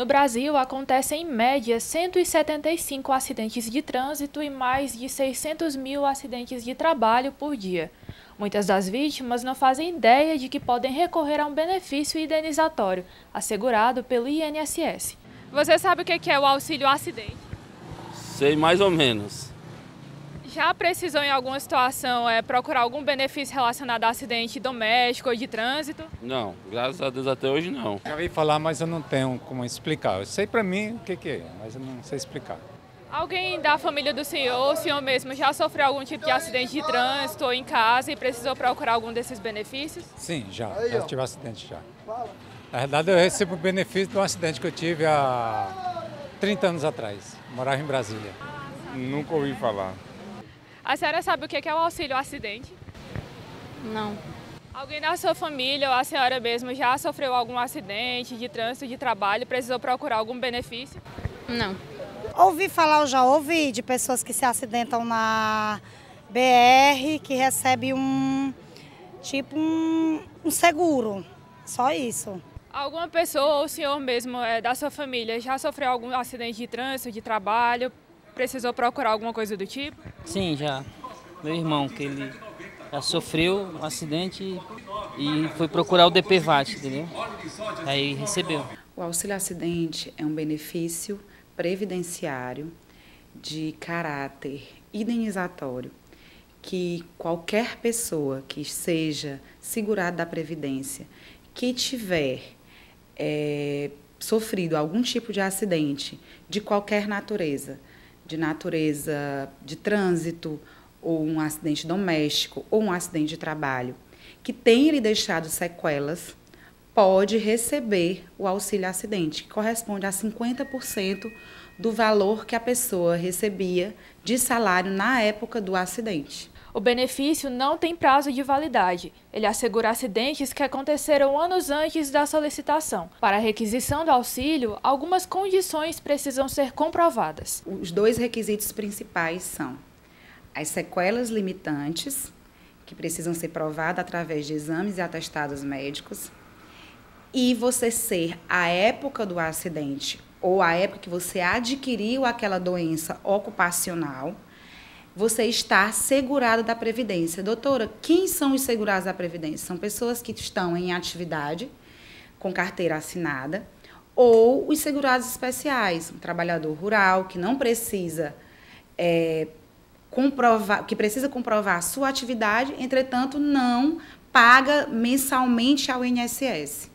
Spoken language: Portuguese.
No Brasil, acontecem em média 175 acidentes de trânsito e mais de 600 mil acidentes de trabalho por dia. Muitas das vítimas não fazem ideia de que podem recorrer a um benefício indenizatório, assegurado pelo INSS. Você sabe o que é o auxílio acidente? Sei mais ou menos. Já precisou em alguma situação é, procurar algum benefício relacionado a acidente doméstico ou de trânsito? Não, graças a Deus até hoje não. Já ouvi falar, mas eu não tenho como explicar. Eu sei para mim o que, que é, mas eu não sei explicar. Alguém da família do senhor, o senhor mesmo, já sofreu algum tipo de acidente de trânsito ou em casa e precisou procurar algum desses benefícios? Sim, já. Já tive acidente já. Na verdade, eu recebo o benefício de um acidente que eu tive há 30 anos atrás. morava em Brasília. Nunca ouvi falar. A senhora sabe o que é o auxílio acidente? Não. Alguém da sua família ou a senhora mesmo já sofreu algum acidente de trânsito, de trabalho, precisou procurar algum benefício? Não. Ouvi falar, eu já ouvi de pessoas que se acidentam na BR, que recebe um tipo um, um seguro. Só isso. Alguma pessoa ou o senhor mesmo é, da sua família já sofreu algum acidente de trânsito, de trabalho, precisou procurar alguma coisa do tipo? Sim, já. Meu irmão, que ele já sofreu um acidente e foi procurar o DPVAT, entendeu? Aí recebeu. O auxílio acidente é um benefício previdenciário de caráter indenizatório que qualquer pessoa que seja segurada da Previdência, que tiver é, sofrido algum tipo de acidente de qualquer natureza, de natureza de trânsito, ou um acidente doméstico, ou um acidente de trabalho, que tenha lhe deixado sequelas, pode receber o auxílio acidente, que corresponde a 50% do valor que a pessoa recebia de salário na época do acidente. O benefício não tem prazo de validade. Ele assegura acidentes que aconteceram anos antes da solicitação. Para a requisição do auxílio, algumas condições precisam ser comprovadas. Os dois requisitos principais são as sequelas limitantes, que precisam ser provadas através de exames e atestados médicos, e você ser a época do acidente ou a época que você adquiriu aquela doença ocupacional você está segurado da Previdência. Doutora, quem são os segurados da Previdência? São pessoas que estão em atividade, com carteira assinada, ou os segurados especiais, um trabalhador rural que não precisa é, comprovar, que precisa comprovar a sua atividade, entretanto, não paga mensalmente ao INSS.